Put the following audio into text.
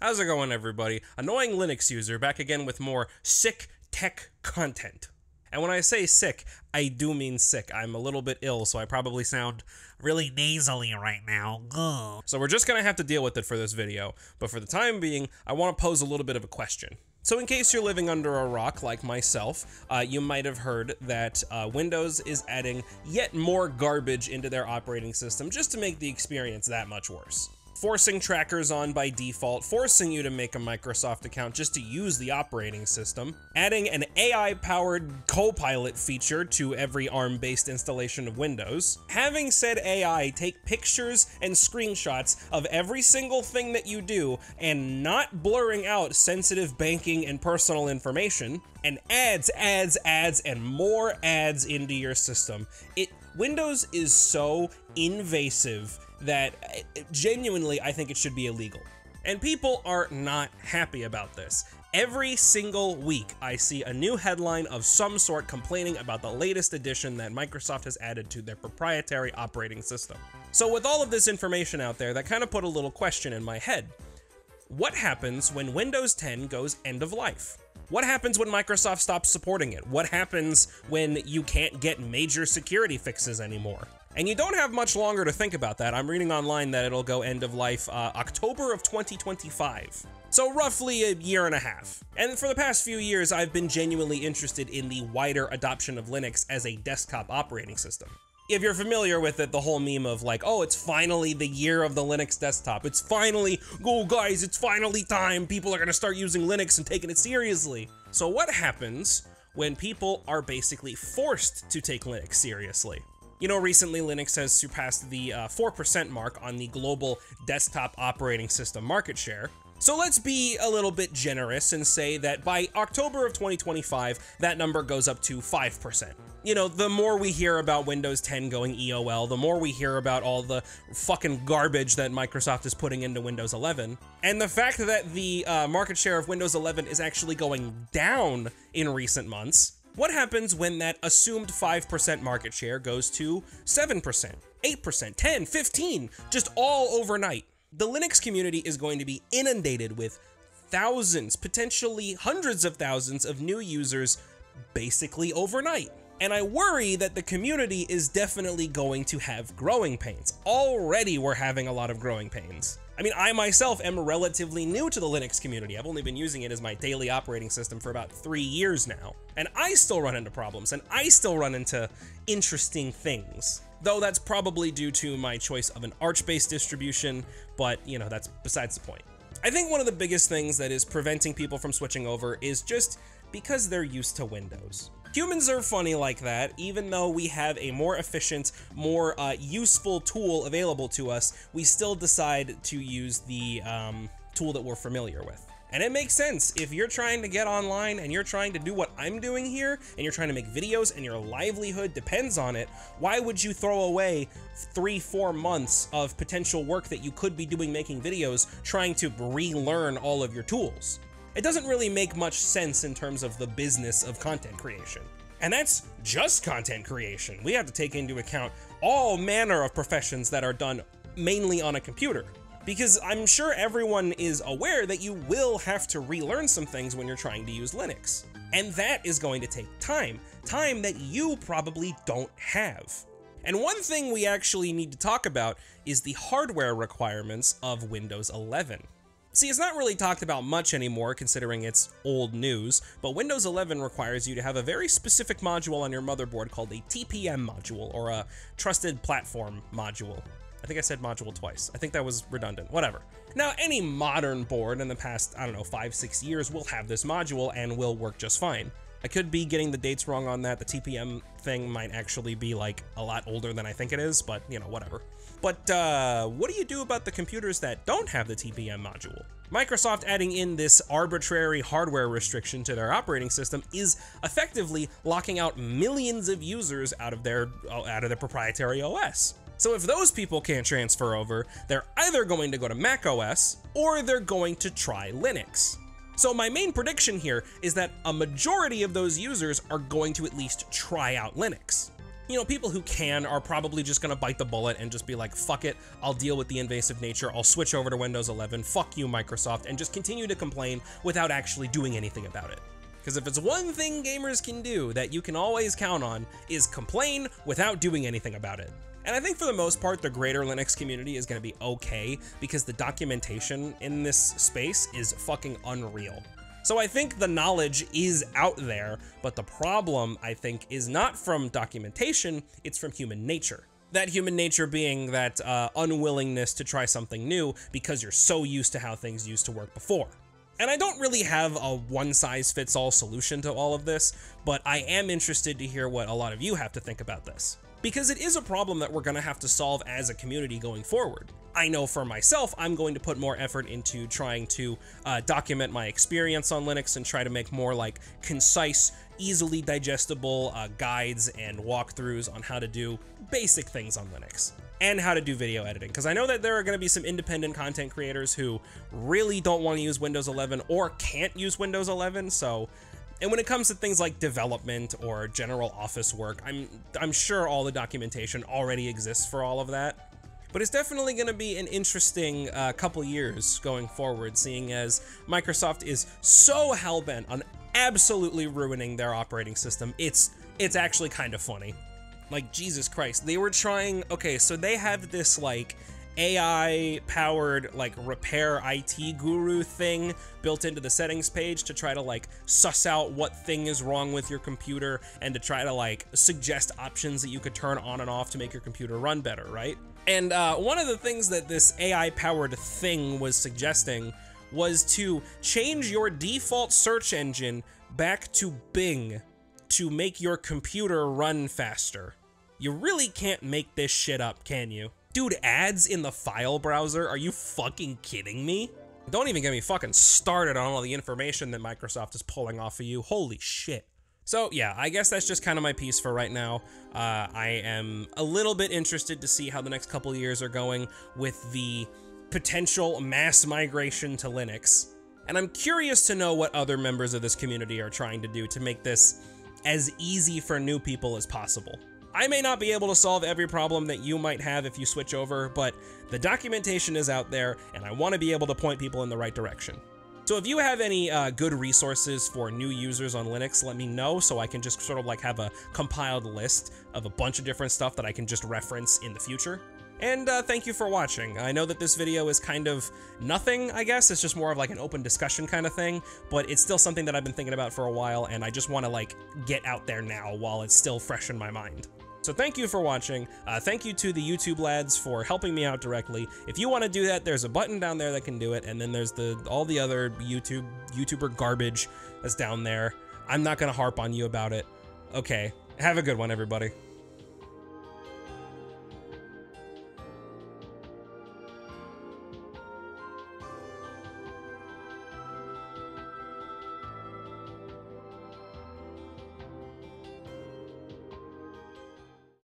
How's it going, everybody? Annoying Linux user back again with more sick tech content. And when I say sick, I do mean sick. I'm a little bit ill, so I probably sound really nasally right now. Ugh. So we're just gonna have to deal with it for this video. But for the time being, I want to pose a little bit of a question. So in case you're living under a rock like myself, uh, you might have heard that uh, Windows is adding yet more garbage into their operating system just to make the experience that much worse forcing trackers on by default, forcing you to make a Microsoft account just to use the operating system, adding an AI-powered Copilot feature to every ARM-based installation of Windows, having said AI take pictures and screenshots of every single thing that you do and not blurring out sensitive banking and personal information, and ads, ads, ads, and more ads into your system. It Windows is so invasive that uh, genuinely I think it should be illegal. And people are not happy about this. Every single week, I see a new headline of some sort complaining about the latest addition that Microsoft has added to their proprietary operating system. So with all of this information out there, that kind of put a little question in my head. What happens when Windows 10 goes end of life? What happens when Microsoft stops supporting it? What happens when you can't get major security fixes anymore? And you don't have much longer to think about that. I'm reading online that it'll go end of life uh, October of 2025. So roughly a year and a half. And for the past few years, I've been genuinely interested in the wider adoption of Linux as a desktop operating system. If you're familiar with it, the whole meme of like, oh, it's finally the year of the Linux desktop. It's finally, go oh, guys, it's finally time. People are gonna start using Linux and taking it seriously. So what happens when people are basically forced to take Linux seriously? You know, recently Linux has surpassed the 4% uh, mark on the global desktop operating system market share. So let's be a little bit generous and say that by October of 2025, that number goes up to 5%. You know, the more we hear about Windows 10 going EOL, the more we hear about all the fucking garbage that Microsoft is putting into Windows 11. And the fact that the uh, market share of Windows 11 is actually going down in recent months what happens when that assumed 5% market share goes to 7%, 8%, 10, 15, just all overnight? The Linux community is going to be inundated with thousands, potentially hundreds of thousands of new users basically overnight. And I worry that the community is definitely going to have growing pains. Already we're having a lot of growing pains. I mean, I myself am relatively new to the Linux community. I've only been using it as my daily operating system for about three years now. And I still run into problems, and I still run into interesting things. Though that's probably due to my choice of an Arch-based distribution, but, you know, that's besides the point. I think one of the biggest things that is preventing people from switching over is just because they're used to Windows. Humans are funny like that, even though we have a more efficient, more uh, useful tool available to us, we still decide to use the um, tool that we're familiar with. And it makes sense. If you're trying to get online and you're trying to do what I'm doing here, and you're trying to make videos and your livelihood depends on it, why would you throw away three, four months of potential work that you could be doing making videos trying to relearn all of your tools? It doesn't really make much sense in terms of the business of content creation. And that's just content creation. We have to take into account all manner of professions that are done mainly on a computer. Because I'm sure everyone is aware that you will have to relearn some things when you're trying to use Linux. And that is going to take time. Time that you probably don't have. And one thing we actually need to talk about is the hardware requirements of Windows 11. See, it's not really talked about much anymore considering it's old news, but Windows 11 requires you to have a very specific module on your motherboard called a TPM module, or a Trusted Platform module. I think I said module twice. I think that was redundant, whatever. Now, any modern board in the past, I don't know, five, six years will have this module and will work just fine. I could be getting the dates wrong on that. The TPM thing might actually be like a lot older than I think it is, but you know, whatever. But uh, what do you do about the computers that don't have the TPM module? Microsoft adding in this arbitrary hardware restriction to their operating system is effectively locking out millions of users out of their out of their proprietary OS. So if those people can't transfer over, they're either going to go to Mac OS or they're going to try Linux. So my main prediction here is that a majority of those users are going to at least try out Linux. You know, people who can are probably just gonna bite the bullet and just be like, fuck it, I'll deal with the invasive nature, I'll switch over to Windows 11, fuck you, Microsoft, and just continue to complain without actually doing anything about it. Because if it's one thing gamers can do that you can always count on, is complain without doing anything about it. And I think for the most part, the greater Linux community is going to be okay because the documentation in this space is fucking unreal. So I think the knowledge is out there, but the problem, I think, is not from documentation, it's from human nature. That human nature being that uh, unwillingness to try something new because you're so used to how things used to work before. And I don't really have a one size fits all solution to all of this, but I am interested to hear what a lot of you have to think about this because it is a problem that we're going to have to solve as a community going forward. I know for myself, I'm going to put more effort into trying to uh, document my experience on Linux and try to make more like concise, easily digestible uh, guides and walkthroughs on how to do basic things on Linux and how to do video editing. Because I know that there are going to be some independent content creators who really don't want to use Windows 11 or can't use Windows 11. So and when it comes to things like development or general office work, I'm I'm sure all the documentation already exists for all of that. But it's definitely going to be an interesting uh, couple years going forward, seeing as Microsoft is so hellbent on absolutely ruining their operating system. It's it's actually kind of funny. Like Jesus Christ, they were trying. Okay, so they have this like AI powered like repair IT guru thing built into the settings page to try to like suss out what thing is wrong with your computer and to try to like suggest options that you could turn on and off to make your computer run better, right? And uh, one of the things that this AI powered thing was suggesting was to change your default search engine back to Bing to make your computer run faster. You really can't make this shit up, can you? Dude, ads in the file browser? Are you fucking kidding me? Don't even get me fucking started on all the information that Microsoft is pulling off of you. Holy shit. So yeah, I guess that's just kind of my piece for right now. Uh, I am a little bit interested to see how the next couple years are going with the potential mass migration to Linux. And I'm curious to know what other members of this community are trying to do to make this as easy for new people as possible. I may not be able to solve every problem that you might have if you switch over, but the documentation is out there, and I want to be able to point people in the right direction. So if you have any uh, good resources for new users on Linux, let me know so I can just sort of like have a compiled list of a bunch of different stuff that I can just reference in the future. And uh, thank you for watching. I know that this video is kind of nothing, I guess. It's just more of like an open discussion kind of thing, but it's still something that I've been thinking about for a while, and I just want to like get out there now while it's still fresh in my mind. So thank you for watching. Uh, thank you to the YouTube lads for helping me out directly. If you want to do that, there's a button down there that can do it, and then there's the all the other YouTube YouTuber garbage that's down there. I'm not gonna harp on you about it. Okay, have a good one, everybody.